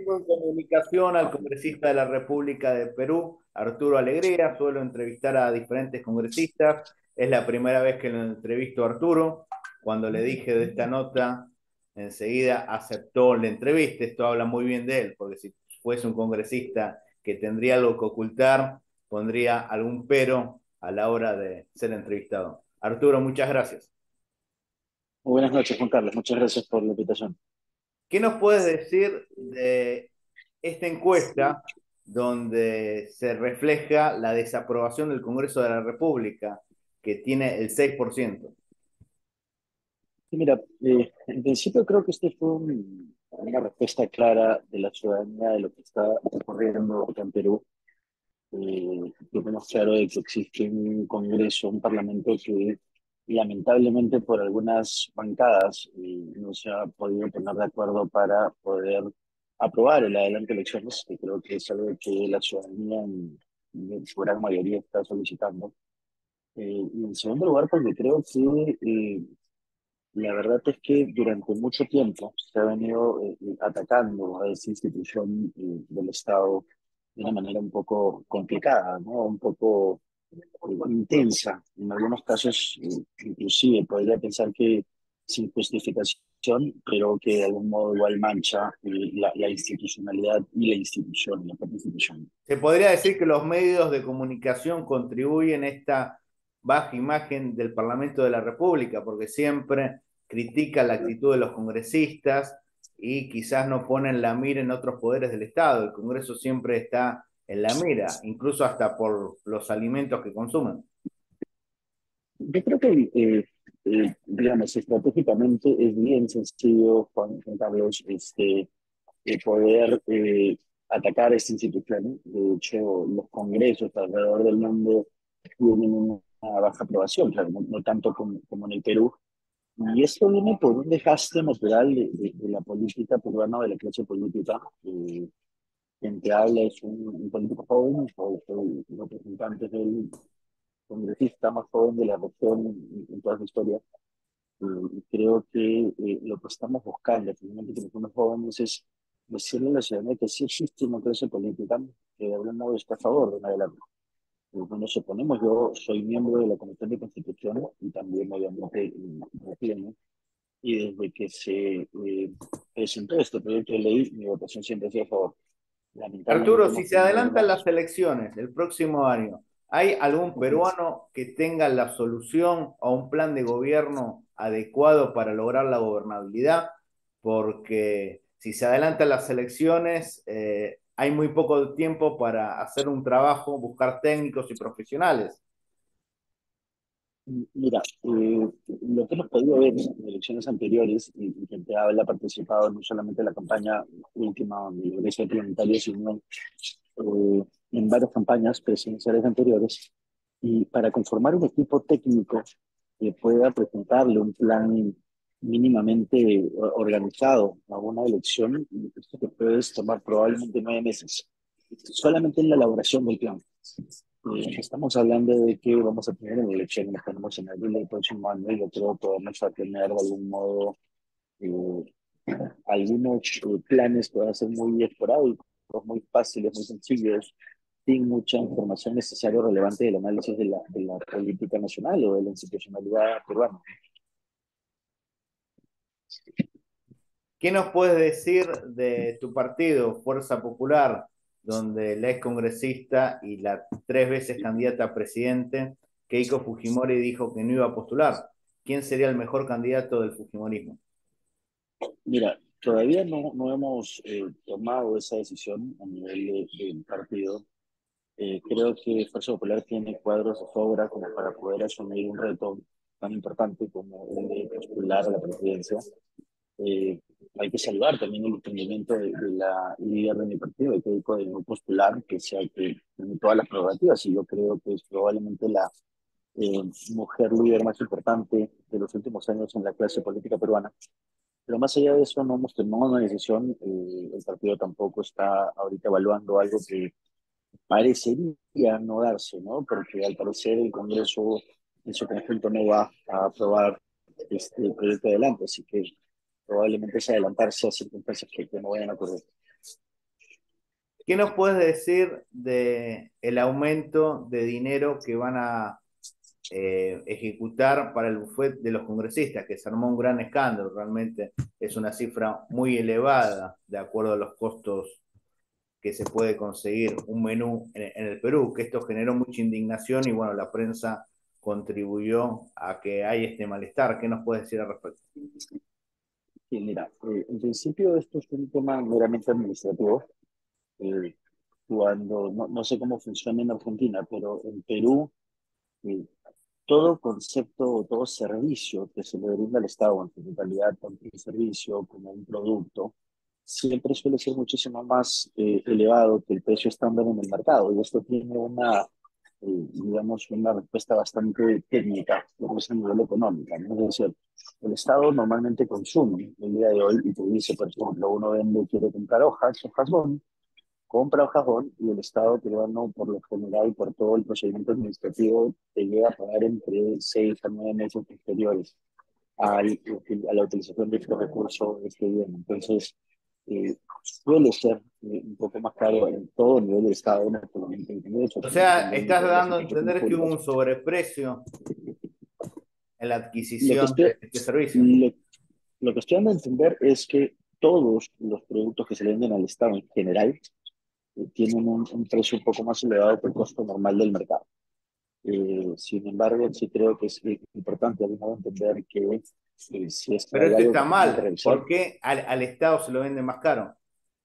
Tengo en comunicación al congresista de la República de Perú, Arturo Alegría. Suelo entrevistar a diferentes congresistas. Es la primera vez que lo entrevisto a Arturo. Cuando le dije de esta nota, enseguida aceptó la entrevista. Esto habla muy bien de él, porque si fuese un congresista que tendría algo que ocultar, pondría algún pero a la hora de ser entrevistado. Arturo, muchas gracias. buenas noches, Juan Carlos. Muchas gracias por la invitación. ¿Qué nos puedes decir de esta encuesta donde se refleja la desaprobación del Congreso de la República, que tiene el 6%? Sí, mira, eh, en principio creo que este fue una respuesta clara de la ciudadanía de lo que está ocurriendo acá en Perú. Eh, tenemos claro de que existe un Congreso, un Parlamento que lamentablemente por algunas bancadas no se ha podido poner de acuerdo para poder aprobar el adelante elecciones, que creo que es algo que la ciudadanía en, su gran mayoría está solicitando. Eh, y en segundo lugar, porque creo que eh, la verdad es que durante mucho tiempo se ha venido eh, atacando a esa institución del Estado de una manera un poco complicada, ¿no? un poco intensa. En algunos casos, inclusive, podría pensar que sin justificación, pero que de algún modo igual mancha la, la institucionalidad y la institución, la propia institución. Se podría decir que los medios de comunicación contribuyen a esta baja imagen del Parlamento de la República, porque siempre critican la actitud de los congresistas y quizás no ponen la mira en otros poderes del Estado. El Congreso siempre está en la mira, incluso hasta por los alimentos que consumen. Yo creo que, eh, eh, digamos, estratégicamente es bien sencillo, Juan, Carlos, este, eh, poder atacar esta institución. De hecho, los congresos alrededor del mundo tienen una baja aprobación, claro, no, tanto como, como, en el Perú. Y esto viene por un desgaste natural de, de, la política peruana, de la clase política quien te habla es un, político joven, soy, soy representante del congresista más joven de la región en, toda su historia. y creo que eh, lo que estamos buscando, finalmente que somos jóvenes, es decirle a la ciudadanía que sí existe una clase política que modo está a favor de una de las no nos oponemos. Yo soy miembro de la Comisión de Constitución y también, obviamente, refiero. Y desde que se eh, presentó este proyecto de ley, mi votación siempre sido a favor. Arturo, si se adelantan las elecciones el próximo año, ¿hay algún peruano que tenga la solución o un plan de gobierno adecuado para lograr la gobernabilidad? Porque si se adelantan las elecciones, eh, hay muy poco tiempo para hacer un trabajo, buscar técnicos y profesionales. Mira, eh, lo que hemos podido ver en elecciones anteriores, y, y gente habla, ha participado no solamente en la campaña última de iglesia parlamentaria, sino eh, en varias campañas presidenciales anteriores, y para conformar un equipo técnico que pueda presentarle un plan mínimamente organizado a una elección, esto te puedes tomar probablemente nueve meses, solamente en la elaboración del plan. Eh, estamos hablando de que vamos a tener en elecciones, tenemos en abril del próximo año, y yo creo que vamos a tener de algún modo eh, algunos eh, planes que van a ser muy esporádicos, muy fáciles, muy sencillos, sin mucha información necesaria o relevante del análisis de la, de la política nacional o de la institucionalidad peruana. ¿Qué nos puedes decir de tu partido, Fuerza Popular? Donde la ex congresista y la tres veces candidata a presidente, Keiko Fujimori, dijo que no iba a postular. ¿Quién sería el mejor candidato del Fujimorismo? Mira, todavía no, no hemos eh, tomado esa decisión a nivel del partido. Eh, creo que Fuerza Popular tiene cuadros de sobra como para poder asumir un reto tan importante como el de postular a la presidencia. Eh, hay que salvar también el emprendimiento de, la líder de mi partido, el técnico de no postular, que sea que tiene todas las prerrogativas, y yo creo que es probablemente la eh, mujer líder más importante de los últimos años en la clase política peruana. Pero más allá de eso, no hemos tomado una decisión, eh, el partido tampoco está ahorita evaluando algo que parecería no darse, ¿no? Porque al parecer el Congreso en su conjunto no va a aprobar este proyecto adelante, así que probablemente es adelantarse a circunstancias que, no vayan a ocurrir. ¿Qué nos puedes decir de aumento de dinero que van a eh, ejecutar para el buffet de los congresistas, que se armó un gran escándalo, realmente es una cifra muy elevada de acuerdo a los costos que se puede conseguir un menú en, el Perú, que esto generó mucha indignación y bueno, la prensa contribuyó a que haya este malestar. ¿Qué nos puedes decir al respecto? Sí, mira, eh, en principio esto es un tema meramente administrativo. Eh, cuando, no, no, sé cómo funciona en Argentina, pero en Perú eh, todo concepto o todo servicio que se le brinda al Estado en totalidad, tanto un servicio como un producto, siempre suele ser muchísimo más eh, elevado que el precio estándar en el mercado. Y esto tiene una, eh, digamos, una respuesta bastante técnica, lo que es a nivel económico. ¿no? Es decir, el Estado normalmente consume el día de hoy y te dice, por ejemplo, uno vende, quiere comprar hojas, hojas son, compra hojas bon y el Estado peruano, por lo general, por todo el procedimiento administrativo, te llega a pagar entre seis a nueve meses posteriores a la utilización de estos recursos este bien. Entonces, eh, suele ser eh, un poco más caro en todo el nivel de Estado. o sea, estás dando a entender que hubo un sobreprecio en la adquisición de este servicio. Lo, que estoy dando a entender es que todos los productos que se venden al Estado en general eh, tienen un, precio un poco más elevado que el costo normal del mercado. sin embargo, sí creo que es importante entender que pero esto está mal. ¿Por qué al, Estado se lo vende más caro?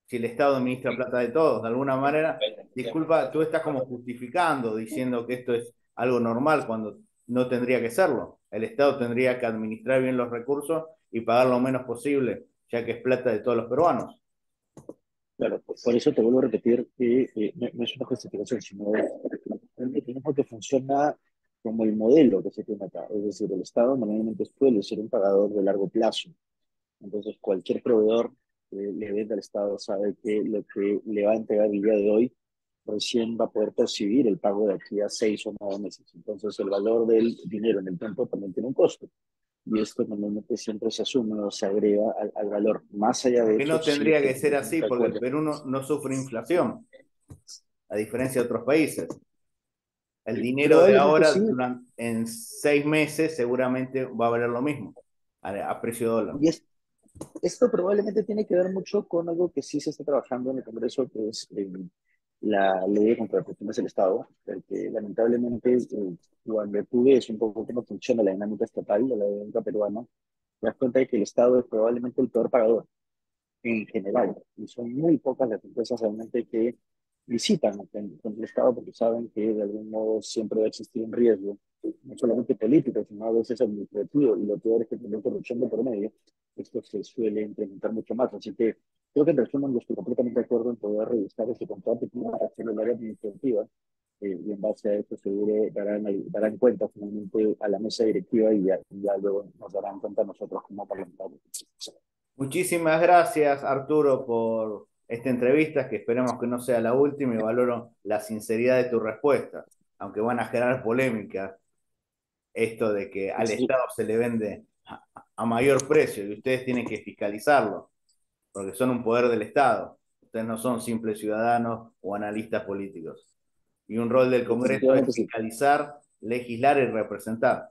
Si el Estado administra plata de todos, de alguna manera, disculpa, tú estás como justificando, diciendo que esto es algo normal cuando no tendría que serlo. El Estado tendría que administrar bien los recursos y pagar lo menos posible, ya que es plata de todos los peruanos. Claro, por eso te vuelvo a repetir que eh, no, es una justificación, sino que funciona como el modelo que se tiene acá. Es decir, el Estado normalmente suele ser un pagador de largo plazo. Entonces, cualquier proveedor que le venda al Estado sabe que lo que le va a entregar el día de hoy recién va a poder percibir el pago de aquí a seis o nueve meses. Entonces, el valor del dinero en el tiempo también tiene un costo. Y esto normalmente siempre se asume o se agrega al, valor. Más allá de... Que no tendría que ser así porque el Perú no, no sufre inflación, a diferencia de otros países. El dinero de ahora en seis meses seguramente va a valer lo mismo a, precio dólar. Y esto probablemente tiene que ver mucho con algo que sí se está trabajando en el Congreso, que es eh, la ley de contraprestaciones del Estado, porque lamentablemente eh, cuando tú ves un poco cómo funciona la dinámica estatal la dinámica peruana, te das cuenta de que el Estado es probablemente el peor pagador en general, y son muy pocas las empresas realmente que visitan el Estado porque saben que de algún modo siempre va a existir un riesgo, no solamente político, sino a veces administrativo, y lo peor es que tener corrupción de por medio, esto se suele incrementar mucho más. Así que creo que en resumen yo estoy completamente de acuerdo en poder revisar ese contrato y hacer el área administrativa, eh, y en base a eso seguro darán, darán cuenta finalmente a la mesa directiva y ya, ya luego nos darán cuenta nosotros como parlamentarios. Muchísimas gracias, Arturo, por esta entrevista, que esperemos que no sea la última y valoro la sinceridad de tu respuesta, aunque van a generar polémica esto de que al Estado se le vende a, mayor precio y ustedes tienen que fiscalizarlo, porque son un poder del Estado. Ustedes no son simples ciudadanos o analistas políticos. Y un rol del Congreso es fiscalizar, legislar y representar.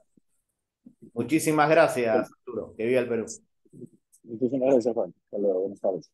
Muchísimas gracias, Arturo. Que viva el Perú. Muchísimas gracias, Juan. Hasta luego. Buenas tardes.